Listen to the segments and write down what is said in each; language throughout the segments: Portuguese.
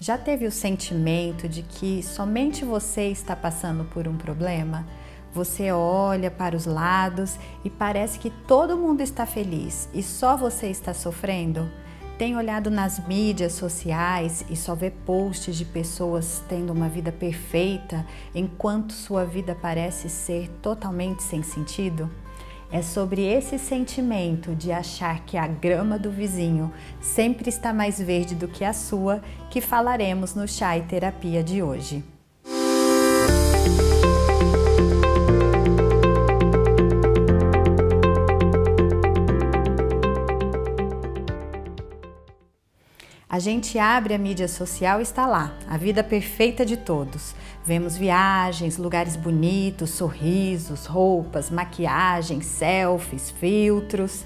Já teve o sentimento de que somente você está passando por um problema? Você olha para os lados e parece que todo mundo está feliz e só você está sofrendo? Tem olhado nas mídias sociais e só vê posts de pessoas tendo uma vida perfeita enquanto sua vida parece ser totalmente sem sentido? É sobre esse sentimento de achar que a grama do vizinho sempre está mais verde do que a sua que falaremos no Chá e Terapia de hoje. A gente abre a mídia social e está lá, a vida perfeita de todos. Vemos viagens, lugares bonitos, sorrisos, roupas, maquiagem, selfies, filtros.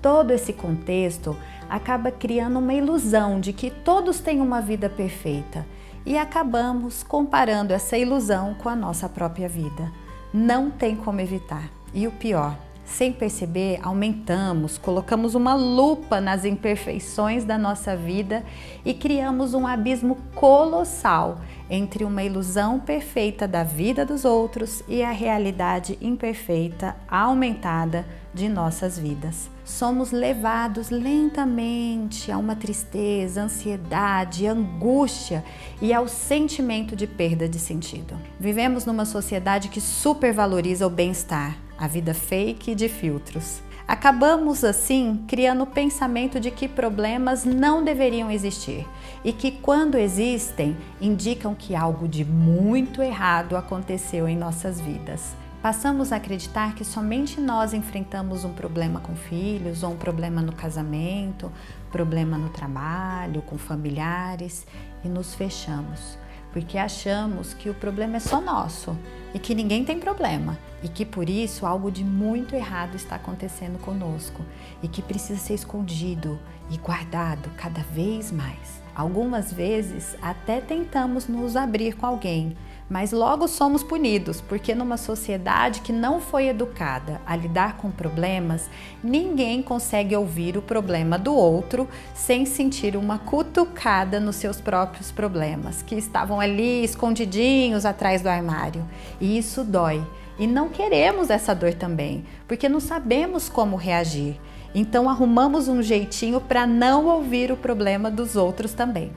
Todo esse contexto acaba criando uma ilusão de que todos têm uma vida perfeita e acabamos comparando essa ilusão com a nossa própria vida. Não tem como evitar. E o pior, sem perceber, aumentamos, colocamos uma lupa nas imperfeições da nossa vida e criamos um abismo colossal entre uma ilusão perfeita da vida dos outros e a realidade imperfeita, aumentada de nossas vidas. Somos levados lentamente a uma tristeza, ansiedade, angústia e ao sentimento de perda de sentido. Vivemos numa sociedade que supervaloriza o bem-estar a vida fake de filtros. Acabamos assim criando o pensamento de que problemas não deveriam existir e que, quando existem, indicam que algo de muito errado aconteceu em nossas vidas. Passamos a acreditar que somente nós enfrentamos um problema com filhos, ou um problema no casamento, problema no trabalho, com familiares e nos fechamos porque achamos que o problema é só nosso e que ninguém tem problema e que por isso algo de muito errado está acontecendo conosco e que precisa ser escondido e guardado cada vez mais. Algumas vezes até tentamos nos abrir com alguém, mas logo somos punidos, porque numa sociedade que não foi educada a lidar com problemas, ninguém consegue ouvir o problema do outro sem sentir uma cutucada nos seus próprios problemas, que estavam ali escondidinhos atrás do armário. E isso dói. E não queremos essa dor também, porque não sabemos como reagir. Então arrumamos um jeitinho para não ouvir o problema dos outros também.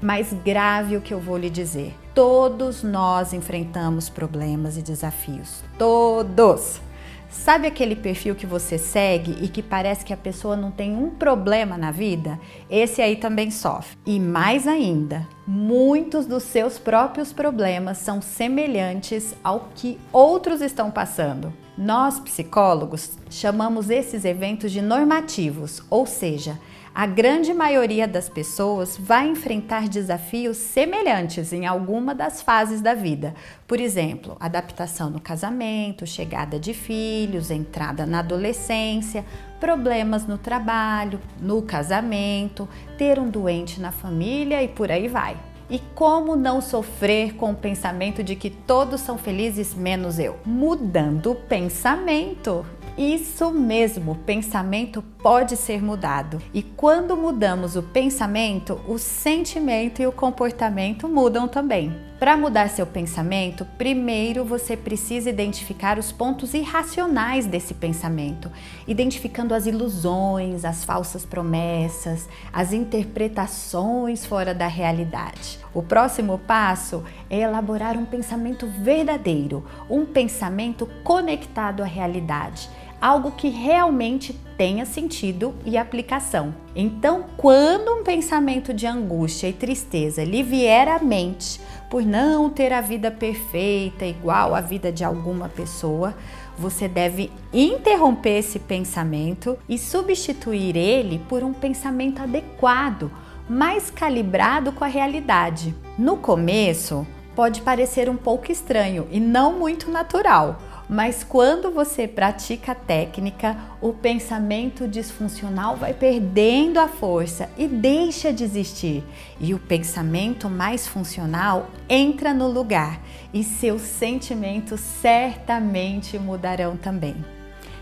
Mais grave o que eu vou lhe dizer. Todos nós enfrentamos problemas e desafios. Todos! Sabe aquele perfil que você segue e que parece que a pessoa não tem um problema na vida? Esse aí também sofre. E mais ainda, muitos dos seus próprios problemas são semelhantes ao que outros estão passando. Nós, psicólogos, chamamos esses eventos de normativos, ou seja, a grande maioria das pessoas vai enfrentar desafios semelhantes em alguma das fases da vida. Por exemplo, adaptação no casamento, chegada de filhos, entrada na adolescência, problemas no trabalho, no casamento, ter um doente na família e por aí vai. E como não sofrer com o pensamento de que todos são felizes menos eu? Mudando o pensamento. Isso mesmo, pensamento pode ser mudado. E quando mudamos o pensamento, o sentimento e o comportamento mudam também. Para mudar seu pensamento, primeiro você precisa identificar os pontos irracionais desse pensamento, identificando as ilusões, as falsas promessas, as interpretações fora da realidade. O próximo passo é elaborar um pensamento verdadeiro, um pensamento conectado à realidade algo que realmente tenha sentido e aplicação. Então, quando um pensamento de angústia e tristeza lhe vier à mente por não ter a vida perfeita igual à vida de alguma pessoa, você deve interromper esse pensamento e substituir ele por um pensamento adequado, mais calibrado com a realidade. No começo, pode parecer um pouco estranho e não muito natural mas quando você pratica a técnica, o pensamento disfuncional vai perdendo a força e deixa de existir, e o pensamento mais funcional entra no lugar, e seus sentimentos certamente mudarão também.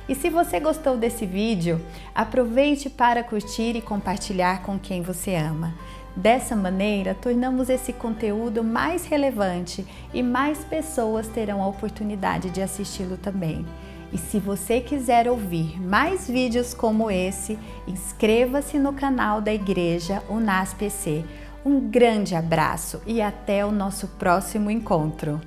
E se você gostou desse vídeo, aproveite para curtir e compartilhar com quem você ama. Dessa maneira, tornamos esse conteúdo mais relevante e mais pessoas terão a oportunidade de assisti-lo também. E se você quiser ouvir mais vídeos como esse, inscreva-se no canal da Igreja UNASPC. Um grande abraço e até o nosso próximo encontro!